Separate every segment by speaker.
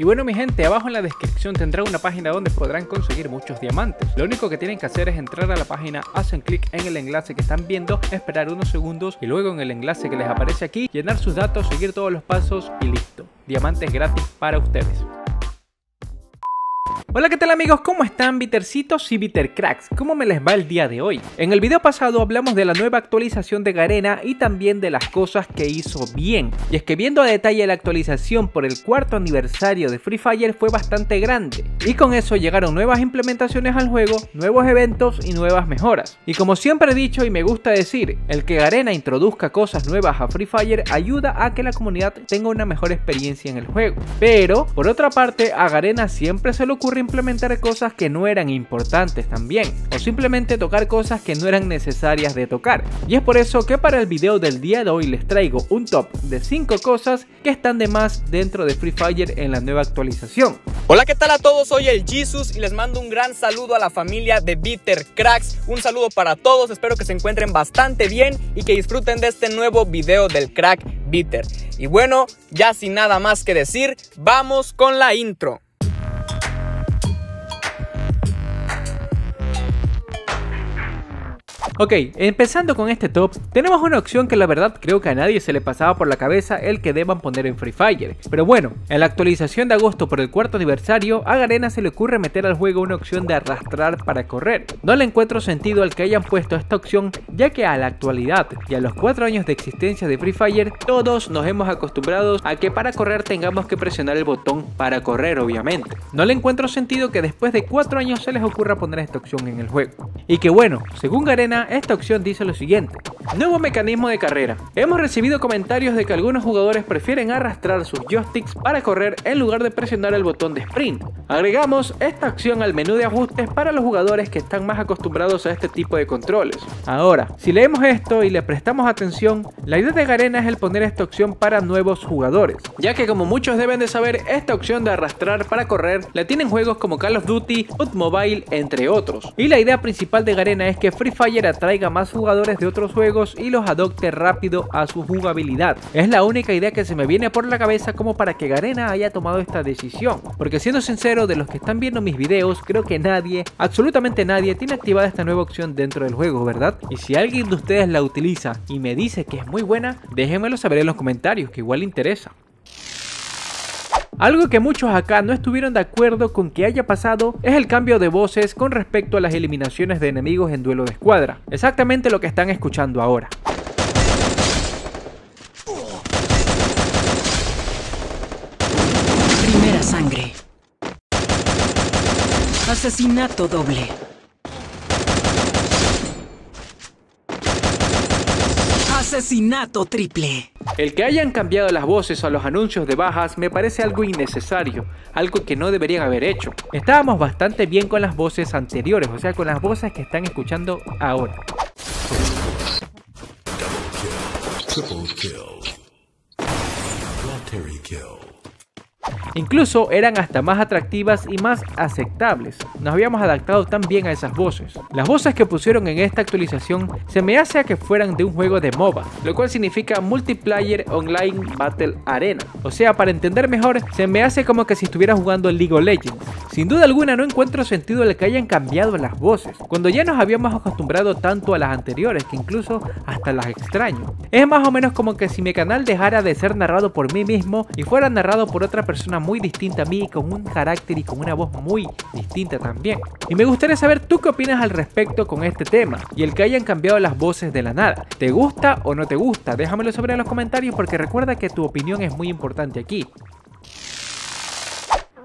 Speaker 1: Y bueno mi gente, abajo en la descripción tendrá una página donde podrán conseguir muchos diamantes. Lo único que tienen que hacer es entrar a la página, hacen clic en el enlace que están viendo, esperar unos segundos y luego en el enlace que les aparece aquí, llenar sus datos, seguir todos los pasos y listo. Diamantes gratis para ustedes. Hola qué tal amigos, ¿cómo están Bittercitos y Bittercracks? ¿Cómo me les va el día de hoy? En el video pasado hablamos de la nueva actualización de Garena y también de las cosas que hizo bien. Y es que viendo a detalle la actualización por el cuarto aniversario de Free Fire fue bastante grande. Y con eso llegaron nuevas implementaciones al juego, nuevos eventos y nuevas mejoras. Y como siempre he dicho y me gusta decir, el que Garena introduzca cosas nuevas a Free Fire ayuda a que la comunidad tenga una mejor experiencia en el juego. Pero, por otra parte, a Garena siempre se le ocurre implementar cosas que no eran importantes también, o simplemente tocar cosas que no eran necesarias de tocar. Y es por eso que para el video del día de hoy les traigo un top de 5 cosas que están de más dentro de Free Fire en la nueva actualización.
Speaker 2: Hola, ¿qué tal a todos? Soy el Jesus y les mando un gran saludo a la familia de Bitter Cracks. Un saludo para todos, espero que se encuentren bastante bien y que disfruten de este nuevo video del Crack Bitter. Y bueno, ya sin nada más que decir, vamos con la intro.
Speaker 1: Ok, empezando con este top, tenemos una opción que la verdad creo que a nadie se le pasaba por la cabeza el que deban poner en Free Fire. Pero bueno, en la actualización de agosto por el cuarto aniversario, a Garena se le ocurre meter al juego una opción de arrastrar para correr. No le encuentro sentido al que hayan puesto esta opción, ya que a la actualidad y a los 4 años de existencia de Free Fire, todos nos hemos acostumbrado a que para correr tengamos que presionar el botón para correr obviamente. No le encuentro sentido que después de 4 años se les ocurra poner esta opción en el juego. Y que bueno, según Garena, esta opción dice lo siguiente. Nuevo mecanismo de carrera. Hemos recibido comentarios de que algunos jugadores prefieren arrastrar sus joysticks para correr en lugar de presionar el botón de sprint. Agregamos esta opción al menú de ajustes para los jugadores que están más acostumbrados a este tipo de controles. Ahora, si leemos esto y le prestamos atención, la idea de Garena es el poner esta opción para nuevos jugadores, ya que como muchos deben de saber, esta opción de arrastrar para correr la tienen juegos como Call of Duty, Mobile, entre otros. Y la idea principal de Garena es que Free Fire atraiga más jugadores de otros juegos y los adopte rápido a su jugabilidad. Es la única idea que se me viene por la cabeza como para que Garena haya tomado esta decisión. Porque siendo sincero, de los que están viendo mis videos, creo que nadie, absolutamente nadie, tiene activada esta nueva opción dentro del juego, ¿verdad? Y si alguien de ustedes la utiliza y me dice que es muy buena, déjenmelo saber en los comentarios, que igual le interesa. Algo que muchos acá no estuvieron de acuerdo con que haya pasado es el cambio de voces con respecto a las eliminaciones de enemigos en duelo de escuadra. Exactamente lo que están escuchando ahora.
Speaker 3: Primera sangre. Asesinato doble. Asesinato triple.
Speaker 1: El que hayan cambiado las voces a los anuncios de bajas me parece algo innecesario, algo que no deberían haber hecho. Estábamos bastante bien con las voces anteriores, o sea, con las voces que están escuchando ahora. Incluso eran hasta más atractivas y más aceptables. Nos habíamos adaptado tan bien a esas voces. Las voces que pusieron en esta actualización se me hace a que fueran de un juego de MOBA, lo cual significa Multiplayer Online Battle Arena. O sea, para entender mejor, se me hace como que si estuviera jugando League of Legends. Sin duda alguna no encuentro sentido el que hayan cambiado las voces, cuando ya nos habíamos acostumbrado tanto a las anteriores que incluso hasta las extraño. Es más o menos como que si mi canal dejara de ser narrado por mí mismo y fuera narrado por otra persona muy distinta a mí, con un carácter y con una voz muy distinta también. Y me gustaría saber tú qué opinas al respecto con este tema y el que hayan cambiado las voces de la nada. ¿Te gusta o no te gusta? Déjamelo saber en los comentarios porque recuerda que tu opinión es muy importante aquí.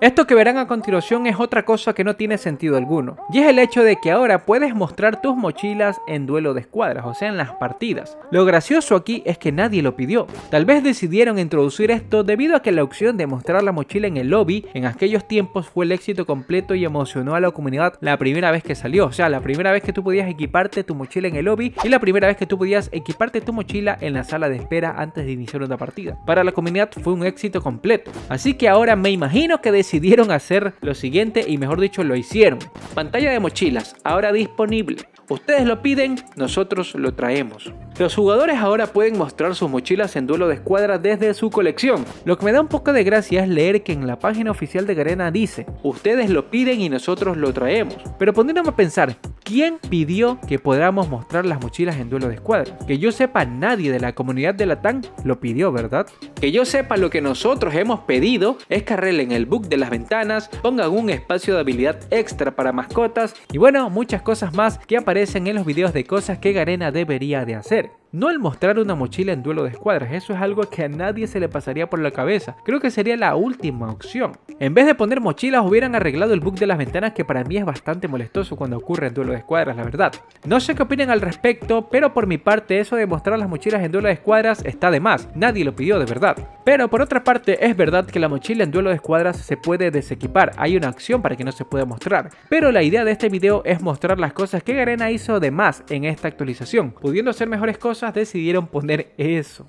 Speaker 1: Esto que verán a continuación es otra cosa que no tiene sentido alguno, y es el hecho de que ahora puedes mostrar tus mochilas en duelo de escuadras, o sea en las partidas. Lo gracioso aquí es que nadie lo pidió, tal vez decidieron introducir esto debido a que la opción de mostrar la mochila en el lobby en aquellos tiempos fue el éxito completo y emocionó a la comunidad la primera vez que salió, o sea la primera vez que tú podías equiparte tu mochila en el lobby y la primera vez que tú podías equiparte tu mochila en la sala de espera antes de iniciar una partida. Para la comunidad fue un éxito completo, así que ahora me imagino que decidieron hacer lo siguiente y mejor dicho lo hicieron. Pantalla de mochilas, ahora disponible. Ustedes lo piden, nosotros lo traemos. Los jugadores ahora pueden mostrar sus mochilas en duelo de escuadra desde su colección. Lo que me da un poco de gracia es leer que en la página oficial de Garena dice, ustedes lo piden y nosotros lo traemos. Pero poniéndome a pensar, ¿quién pidió que podamos mostrar las mochilas en duelo de escuadra? Que yo sepa, nadie de la comunidad de la TAN lo pidió, ¿verdad? Que yo sepa, lo que nosotros hemos pedido es que arreglen el bug de las ventanas, pongan un espacio de habilidad extra para mascotas y bueno, muchas cosas más que aparecen en los videos de cosas que Garena debería de hacer. No el mostrar una mochila en duelo de escuadras, eso es algo que a nadie se le pasaría por la cabeza. Creo que sería la última opción. En vez de poner mochilas hubieran arreglado el bug de las ventanas que para mí es bastante molestoso cuando ocurre en duelo de escuadras, la verdad. No sé qué opinan al respecto, pero por mi parte eso de mostrar las mochilas en duelo de escuadras está de más. Nadie lo pidió de verdad. Pero por otra parte es verdad que la mochila en duelo de escuadras se puede desequipar, hay una acción para que no se pueda mostrar. Pero la idea de este video es mostrar las cosas que Garena hizo de más en esta actualización, pudiendo hacer mejores cosas decidieron poner eso.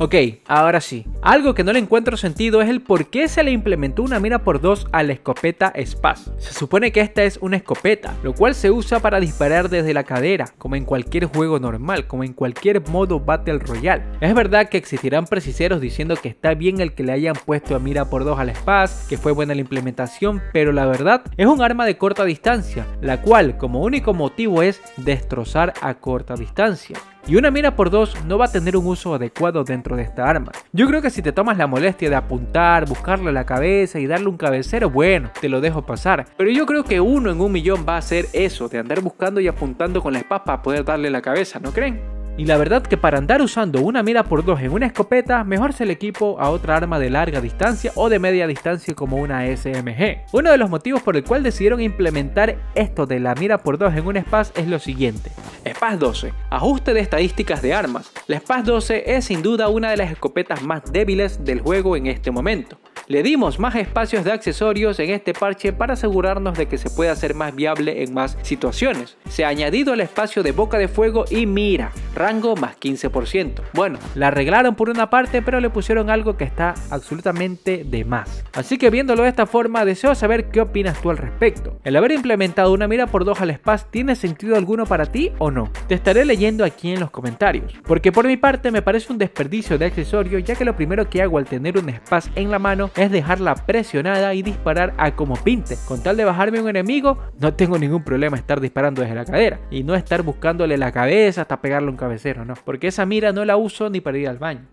Speaker 1: Ok, ahora sí. Algo que no le encuentro sentido es el por qué se le implementó una mira por dos a la escopeta Spaz. Se supone que esta es una escopeta, lo cual se usa para disparar desde la cadera, como en cualquier juego normal, como en cualquier modo Battle Royale. Es verdad que existirán preciseros diciendo que está bien el que le hayan puesto a mira por dos al Spaz, que fue buena la implementación, pero la verdad es un arma de corta distancia, la cual como único motivo es destrozar a corta distancia y una mira por dos no va a tener un uso adecuado dentro de esta arma. Yo creo que si te tomas la molestia de apuntar, buscarle la cabeza y darle un cabecero, bueno, te lo dejo pasar. Pero yo creo que uno en un millón va a hacer eso, de andar buscando y apuntando con la espada para poder darle la cabeza, ¿no creen? Y la verdad que para andar usando una mira por dos en una escopeta, mejor se le equipo a otra arma de larga distancia o de media distancia como una SMG. Uno de los motivos por el cual decidieron implementar esto de la mira por dos en un SPAS es lo siguiente. SPAS 12. Ajuste de estadísticas de armas. La SPAS 12 es sin duda una de las escopetas más débiles del juego en este momento. Le dimos más espacios de accesorios en este parche para asegurarnos de que se pueda hacer más viable en más situaciones. Se ha añadido el espacio de boca de fuego y mira, rango más 15%. Bueno, la arreglaron por una parte pero le pusieron algo que está absolutamente de más. Así que viéndolo de esta forma deseo saber qué opinas tú al respecto. ¿El haber implementado una mira por dos al SPAS tiene sentido alguno para ti o no? Te estaré leyendo aquí en los comentarios. Porque por mi parte me parece un desperdicio de accesorio ya que lo primero que hago al tener un SPAS en la mano es dejarla presionada y disparar a como pinte. Con tal de bajarme un enemigo, no tengo ningún problema estar disparando desde la cadera y no estar buscándole la cabeza hasta pegarle un cabecero, no, porque esa mira no la uso ni para ir al baño.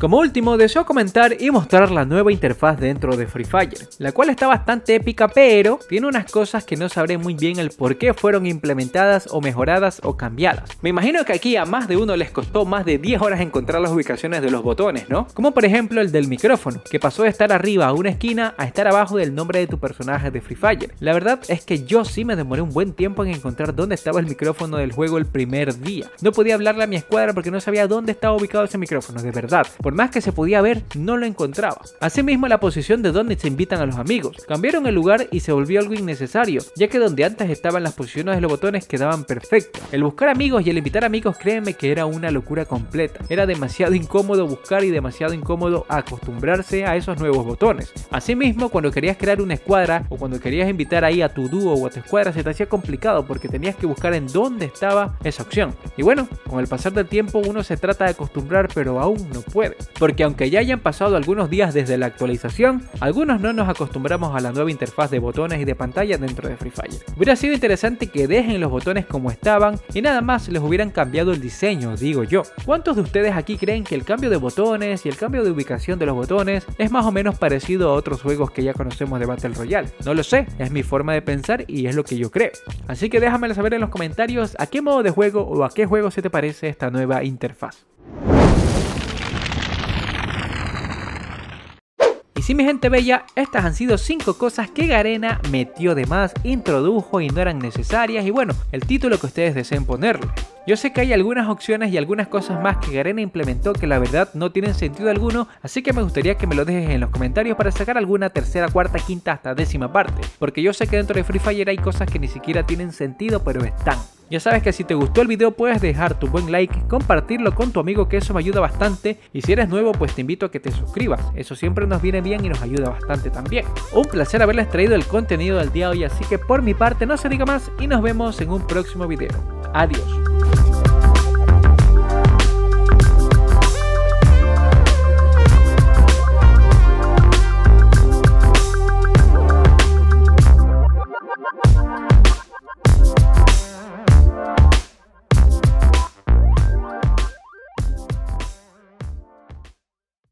Speaker 1: Como último, deseo comentar y mostrar la nueva interfaz dentro de Free Fire, la cual está bastante épica, pero tiene unas cosas que no sabré muy bien el por qué fueron implementadas o mejoradas o cambiadas. Me imagino que aquí a más de uno les costó más de 10 horas encontrar las ubicaciones de los botones, ¿no? Como por ejemplo el del micrófono, que pasó de estar arriba a una esquina a estar abajo del nombre de tu personaje de Free Fire. La verdad es que yo sí me demoré un buen tiempo en encontrar dónde estaba el micrófono del juego el primer día. No podía hablarle a mi escuadra porque no sabía dónde estaba ubicado ese micrófono, de verdad. Más que se podía ver, no lo encontraba. Asimismo, la posición de donde se invitan a los amigos. Cambiaron el lugar y se volvió algo innecesario, ya que donde antes estaban las posiciones de los botones quedaban perfectos. El buscar amigos y el invitar amigos, créeme que era una locura completa. Era demasiado incómodo buscar y demasiado incómodo acostumbrarse a esos nuevos botones. Asimismo, cuando querías crear una escuadra o cuando querías invitar ahí a tu dúo o a tu escuadra, se te hacía complicado porque tenías que buscar en dónde estaba esa opción. Y bueno, con el pasar del tiempo uno se trata de acostumbrar, pero aún no puede. Porque aunque ya hayan pasado algunos días desde la actualización, algunos no nos acostumbramos a la nueva interfaz de botones y de pantalla dentro de Free Fire. Hubiera sido interesante que dejen los botones como estaban y nada más les hubieran cambiado el diseño, digo yo. ¿Cuántos de ustedes aquí creen que el cambio de botones y el cambio de ubicación de los botones es más o menos parecido a otros juegos que ya conocemos de Battle Royale? No lo sé, es mi forma de pensar y es lo que yo creo. Así que déjamelo saber en los comentarios a qué modo de juego o a qué juego se te parece esta nueva interfaz. Y sí, mi gente bella, estas han sido 5 cosas que Garena metió de más, introdujo y no eran necesarias y bueno, el título que ustedes deseen ponerle. Yo sé que hay algunas opciones y algunas cosas más que Garena implementó que la verdad no tienen sentido alguno, así que me gustaría que me lo dejes en los comentarios para sacar alguna tercera, cuarta, quinta hasta décima parte, porque yo sé que dentro de Free Fire hay cosas que ni siquiera tienen sentido pero están. Ya sabes que si te gustó el video puedes dejar tu buen like, compartirlo con tu amigo que eso me ayuda bastante y si eres nuevo pues te invito a que te suscribas, eso siempre nos viene bien y nos ayuda bastante también. Un placer haberles traído el contenido del día de hoy así que por mi parte no se diga más y nos vemos en un próximo video. Adiós.